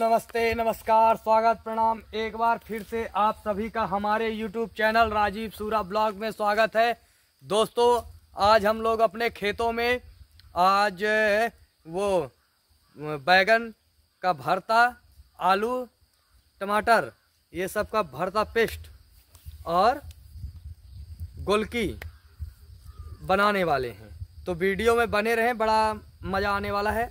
नमस्ते, नमस्कार, स्वागत, प्रणाम। एक बार फिर से आप सभी का हमारे यूट्यूब चैनल राजीव सूरा ब्लॉग में स्वागत है। दोस्तों, आज हम लोग अपने खेतों में आज, वो, बैगन का भरता, आलू, टमाटर, ये सब का भरता पेस्ट और गोलकी बनाने वाले हैं। तो वीडियो में बने रहें, बड़ा मज़ा आने वाला है।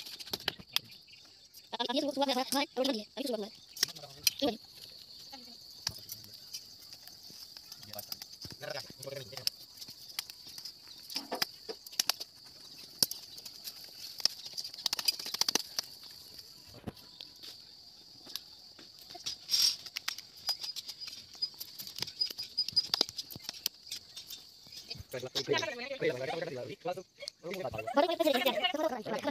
Gracias.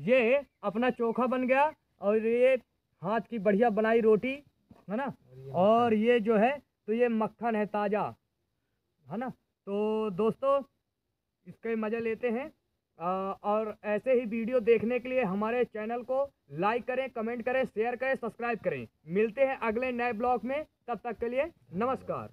ये अपना चोखा बन गया और ये हाथ की बढ़िया बनाई रोटी है ना? और ये जो है तो ये मक्खन है ताज़ा है ना? तो दोस्तों इसके मज़े लेते हैं। और ऐसे ही वीडियो देखने के लिए हमारे चैनल को लाइक करें कमेंट करें शेयर करें सब्सक्राइब करें। मिलते हैं अगले नए ब्लॉग में तब तक के लिए नमस्कार।